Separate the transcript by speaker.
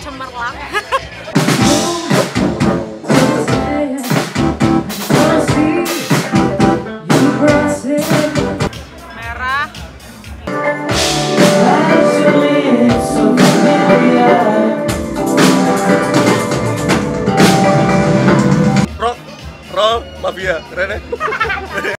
Speaker 1: Cemerlang. Merah. Rock, rock mafia keren ya?